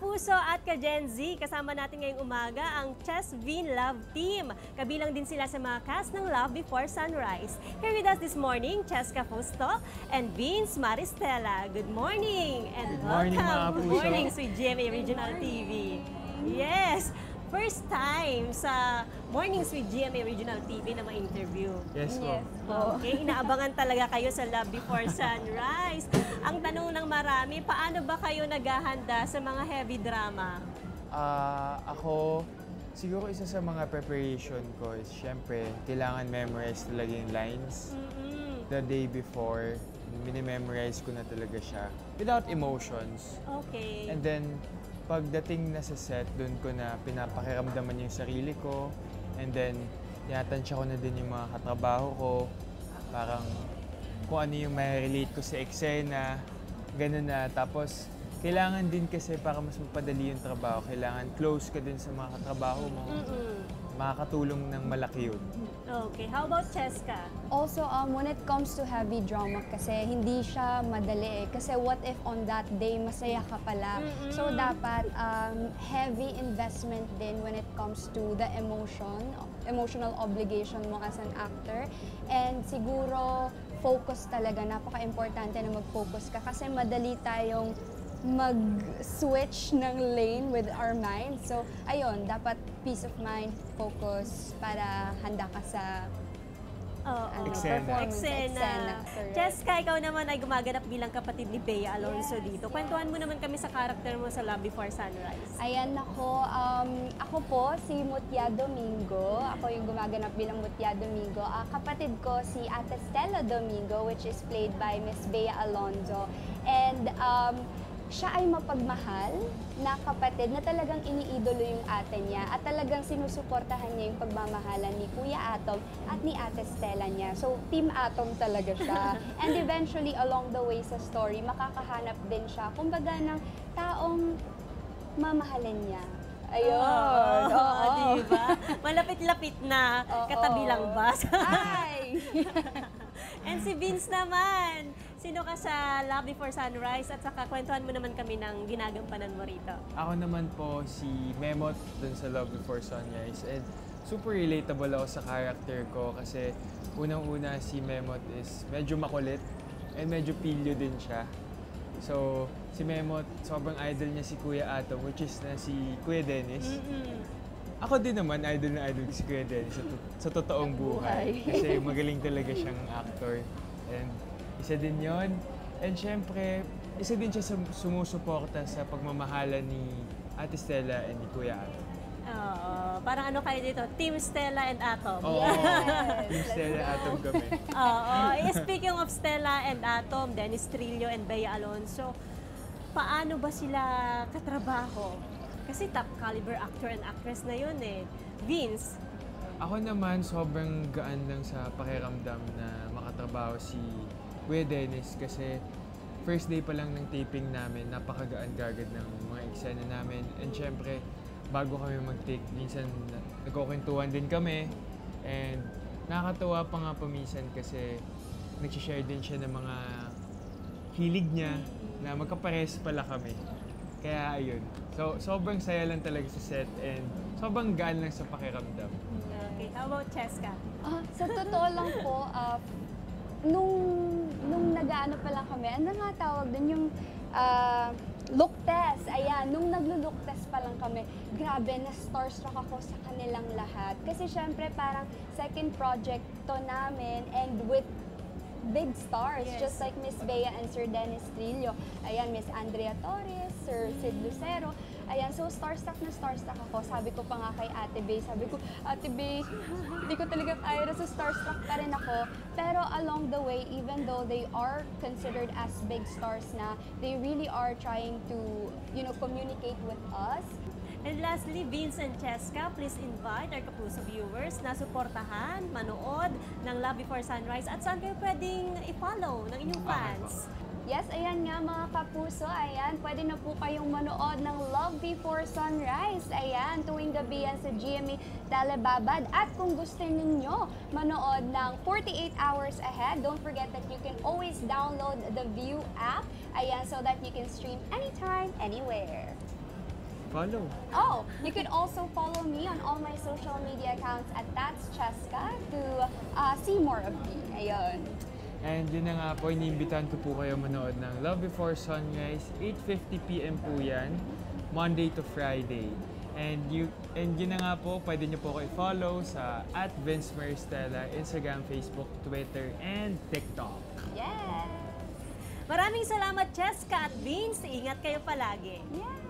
Kapuso at ka-Gen Z, kasama natin ngayong umaga ang Chess Bean Love Team. Kabilang din sila sa mga cast ng Love Before Sunrise. Here with us this morning, Chess Capusto and Vince Maristella. Good morning and Good morning, welcome. Good morning, Sweet GMA Regional TV. Yes, first time sa Mornings with GMA Regional TV na ma-interview. Yes po. Okay, inaabangan talaga kayo sa Love Before Sunrise. Ang tanong ng marami, paano ba kayo naghahanda sa mga heavy drama? Ah, ako, siguro isa sa mga preparation ko is syempre, kailangan memorize talaga yung lines. Mm-mm. The day before, minimemorize ko na talaga siya without emotions. Okay. And then, pagdating na sa set, doon ko na pinapakiramdaman yung sarili ko. And then, tinatansya ko na din yung mga katrabaho ko. Parang kung ano yung may relate ko sa eksena. Ganun na. Tapos, kailangan din kasi para mas mapadali yung trabaho, kailangan close ka din sa mga katrabaho mo. Mm-mm. Makakatulong ng malaki yun. Okay, how about Cheska? Also, um, when it comes to heavy drama kasi hindi siya madali eh. Kasi what if on that day masaya ka pala? Mm-mm. So dapat um, heavy investment din when it comes to the emotion, emotional obligation mo as an actor. And siguro focus talaga, napaka-importante na mag-focus ka kasi madali tayong mag-switch ng lane with our mind. So, ayun, dapat peace of mind, focus, para handa ka sa ano, Eksena. performance. Eksena. correct. Cheska, ikaw naman ay gumaganap bilang kapatid ni Bea Alonso dito. Kwentuhan mo naman kami sa karakter mo sa Love Before Sunrise. Ayan ako, um, ako po si Mutia Domingo. Ako yung gumaganap bilang Mutia Domingo. Ah, kapatid ko si Ate Stella Domingo which is played by Miss Bea Alonzo. And um, siya ay mapagmahal na kapatid na talagang iniidolo yung ate niya at talagang sinusuportahan niya yung pagmamahalan ni Kuya Atom at ni Ate Stella niya. So, Team Atom talaga siya. And eventually, along the way sa story, makakahanap din siya, kumbaga, ng taong mamahalin niya. Ayun. Oo, Oo. di ba? Malapit-lapit na, Oo. katabi lang ba? Ay! And si Vince naman, sino ka sa Love Before Sunrise at saka kwentuhan mo naman kami ng ginagampanan mo rito. Ako naman po si Memot dun sa Love Before Sunrise and super relatable ako sa character ko kasi unang-una si Memot is medyo makulit and medyo pilyo din siya. So, si Memot, sobrang idol niya si Kuya Atom which is na si Kuya Dennis. Mm-mm. Ako din naman, idol na idol si Kuya Dennis sa, to- sa totoong buhay. Kasi magaling talaga siyang actor. And isa din yon And syempre, isa din siya sum- sumusuporta sa pagmamahala ni Ate Stella and ni Kuya Atom. Oo, parang ano kayo dito, Team Stella and Atom. Oo, Yes, yung Stella. Atom kami. Oo. Speaking of Stella and Atom, Dennis Trillo and Bea Alonso, paano ba sila katrabaho? Kasi top caliber actor and actress na yun eh. Vince, Ako naman, sobrang gaan lang sa pakiramdam na makatrabaho si Kuya Dennis kasi first day pa lang ng taping namin, napakagaan gagad ng mga eksena namin. And syempre, bago kami mag-take, minsan na- nagkukwentuhan din kami. And nakakatuwa pa nga paminsan kasi nag-share din siya ng mga hilig niya na magkapares pala kami. Kaya ayun. So, sobrang saya lang talaga sa set and sobrang gaan lang sa pakiramdam. okay, how about Cheska? Ah, sa totoo lang po, ah, nung, nung nag-ano pa lang kami, ano nga tawag dun yung ah, look test. Ayan, nung naglo-look test pa lang kami, grabe, na starstruck ako sa kanilang lahat. Kasi syempre parang second project to namin and with big stars, Yes. just like Miss Bea and Sir Dennis Trillo. Ayan, Miss Andrea Torres, Sir Sid Lucero. Ayan, so starstruck na starstruck ako. Sabi ko pa nga kay Ate Bey, sabi ko, Ate Bey, hindi ko talaga kaya so starstruck pa rin ako. Pero along the way, even though they are considered as big stars na, they really are trying to, you know, communicate with us. And lastly, Vince and Cheska, please invite our Kapuso viewers na suportahan, manood ng Love Before Sunrise at saan kayo pwedeng i-follow ng inyong Okay fans. Yes, ayan nga mga kapuso, ayan, pwede na po kayong manood ng Love Before Sunrise. Ayan, tuwing gabi yan sa GMA Telebabad. At kung gusto ninyo manood ng 48 hours ahead, don't forget that you can always download the View app. Ayan, so that you can stream anytime, anywhere. follow. Oh, you could also follow me on all my social media accounts at That's Cheska to uh, see more of me. Ayun. And yun na nga po, iniimbitahan ko po kayo manood ng Love Before Sunrise. 8.50pm po yan, Monday to Friday. And, you, and yun na nga po, pwede nyo po kayo follow sa at Vince Maristella, Instagram, Facebook, Twitter, and TikTok. Yes! Maraming salamat, Cheska at Vince. Ingat kayo palagi. Yeah!